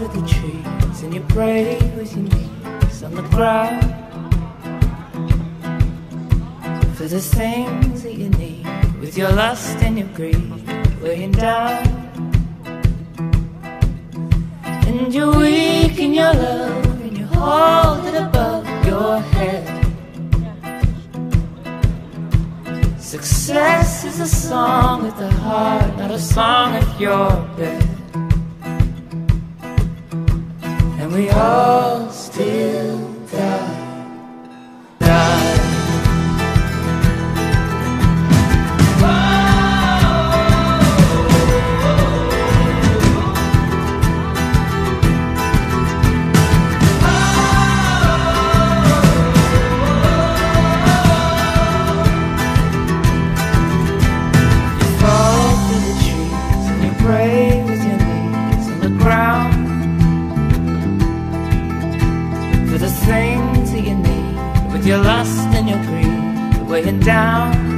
through the trees and you're praying with your knees on the ground the things that you need with your lust and your greed weighing down. And you're weak in your love and you hold it above your head. Success is a song at the heart, not a song at your bed. And we all for the things that you need with your lust and your greed weighing down